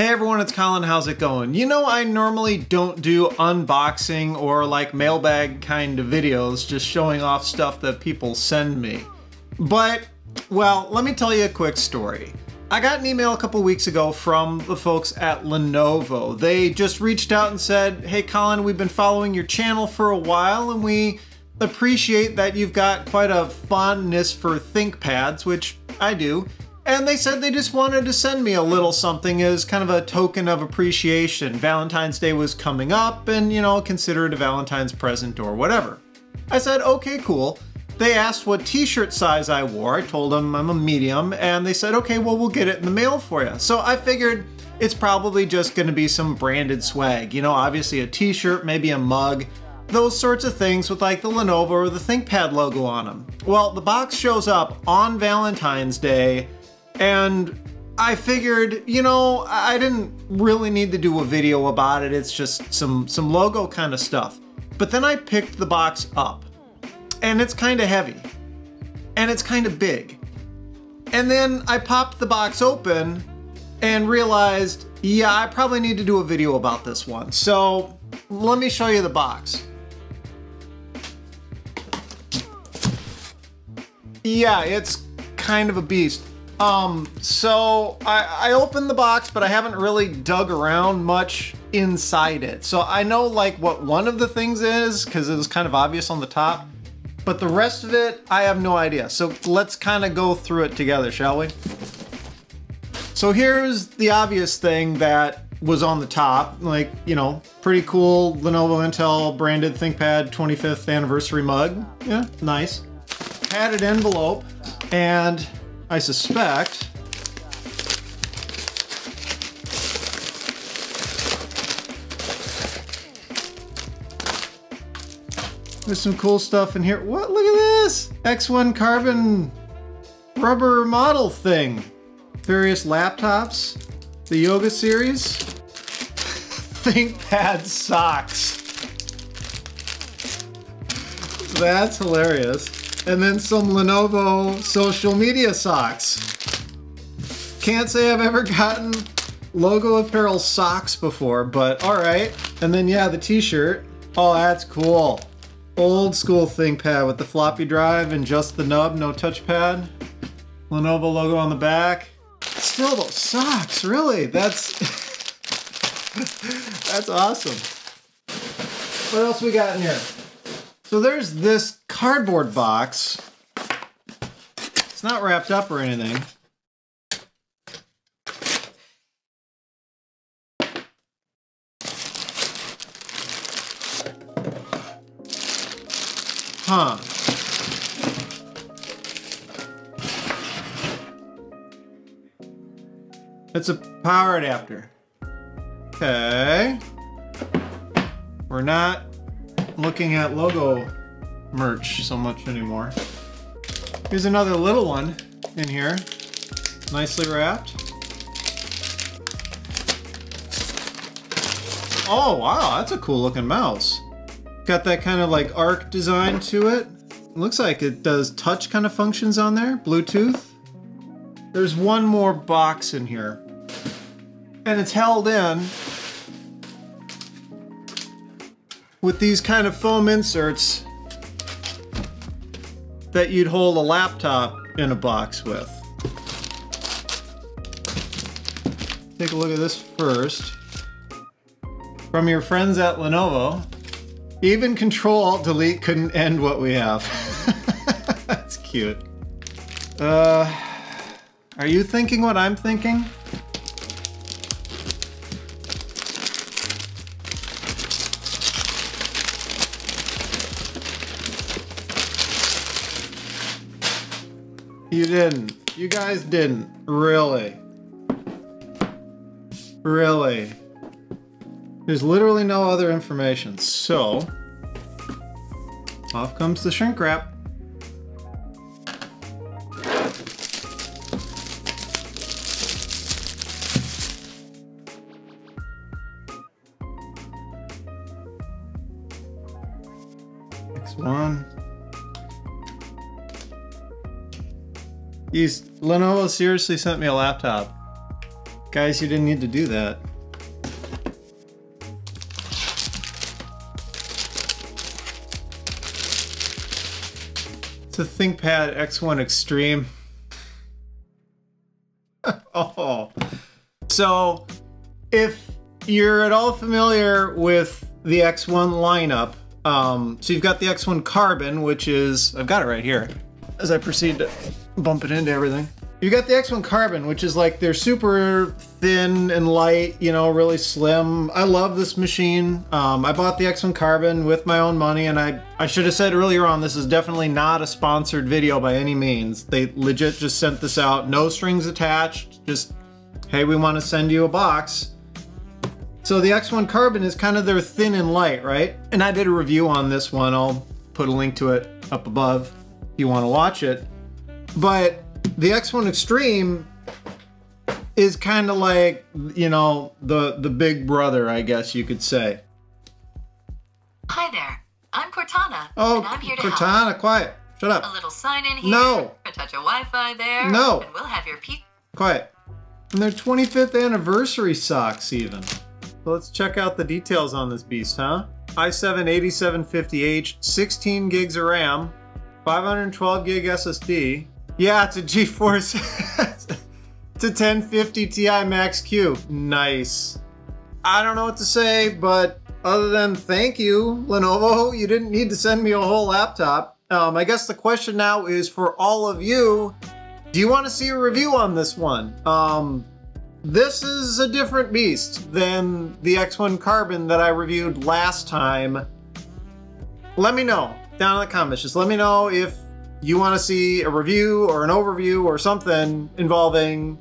Hey everyone, it's Colin. How's it going? You know, I normally don't do unboxing or like mailbag kind of videos, just showing off stuff that people send me. But, well, let me tell you a quick story. I got an email a couple weeks ago from the folks at Lenovo. They just reached out and said, Hey Colin, we've been following your channel for a while and we appreciate that you've got quite a fondness for ThinkPads, which I do. And they said they just wanted to send me a little something as kind of a token of appreciation. Valentine's Day was coming up and, you know, consider it a Valentine's present or whatever. I said, okay, cool. They asked what t-shirt size I wore. I told them I'm a medium and they said, okay, well, we'll get it in the mail for you. So I figured it's probably just gonna be some branded swag. You know, obviously a t-shirt, maybe a mug, those sorts of things with like the Lenovo or the ThinkPad logo on them. Well, the box shows up on Valentine's Day and I figured, you know, I didn't really need to do a video about it. It's just some, some logo kind of stuff. But then I picked the box up and it's kind of heavy and it's kind of big. And then I popped the box open and realized, yeah, I probably need to do a video about this one. So let me show you the box. Yeah, it's kind of a beast. Um, so I, I opened the box, but I haven't really dug around much inside it. So I know like what one of the things is, because it was kind of obvious on the top, but the rest of it, I have no idea. So let's kind of go through it together, shall we? So here's the obvious thing that was on the top, like, you know, pretty cool Lenovo Intel branded ThinkPad 25th anniversary mug. Yeah, nice padded envelope, and I suspect there's some cool stuff in here. What? Look at this! X1 carbon rubber model thing. Various laptops, the yoga series, ThinkPad socks. That's hilarious and then some Lenovo social media socks. Can't say I've ever gotten logo apparel socks before, but all right. And then yeah, the t-shirt. Oh, that's cool. Old school ThinkPad with the floppy drive and just the nub, no touchpad. Lenovo logo on the back. Still those socks, really? That's that's awesome. What else we got in here? So there's this cardboard box. It's not wrapped up or anything. Huh. It's a power adapter. Okay. We're not looking at logo merch so much anymore. Here's another little one in here, nicely wrapped. Oh wow, that's a cool looking mouse. Got that kind of like arc design to it. Looks like it does touch kind of functions on there, Bluetooth. There's one more box in here. And it's held in with these kind of foam inserts that you'd hold a laptop in a box with. Take a look at this first. From your friends at Lenovo, even Control Alt Delete couldn't end what we have. That's cute. Uh, are you thinking what I'm thinking? You didn't. You guys didn't. Really. Really. There's literally no other information. So, off comes the shrink wrap. Next one. These Lenovo seriously sent me a laptop. Guys, you didn't need to do that. It's a ThinkPad X1 Extreme. oh. So, if you're at all familiar with the X1 lineup, um, so you've got the X1 Carbon, which is, I've got it right here, as I proceed to bump it into everything. You got the X1 Carbon, which is like they're super thin and light, you know, really slim. I love this machine. Um, I bought the X1 Carbon with my own money, and I I should have said earlier on this is definitely not a sponsored video by any means. They legit just sent this out, no strings attached. Just hey, we want to send you a box. So the X1 Carbon is kind of their thin and light, right? And I did a review on this one. I'll put a link to it up above if you want to watch it. But the X1 Extreme is kind of like, you know, the the big brother, I guess you could say. Hi there. I'm Cortana. Oh, and I'm here to Cortana, help. quiet. Shut up. A little sign in here. No. A touch of Wi-Fi there. No. And we'll have your pizza. Quiet. And their 25th anniversary socks, even. So let's check out the details on this beast, huh? i7 8750H, 16 gigs of RAM, 512 gig SSD. Yeah, it's a GeForce. it's a 1050 Ti Max Q. Nice. I don't know what to say, but other than thank you, Lenovo, you didn't need to send me a whole laptop. Um, I guess the question now is for all of you, do you want to see a review on this one? Um, this is a different beast than the X1 Carbon that I reviewed last time. Let me know down in the comments. Just let me know if you want to see a review or an overview or something involving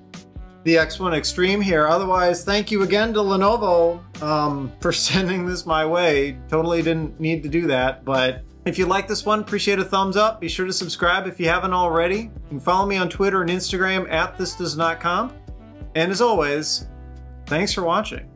the X1 Extreme here. Otherwise, thank you again to Lenovo um, for sending this my way. Totally didn't need to do that, but if you like this one, appreciate a thumbs up. Be sure to subscribe if you haven't already. You can follow me on Twitter and Instagram at thisdoesnotcomp. And as always, thanks for watching.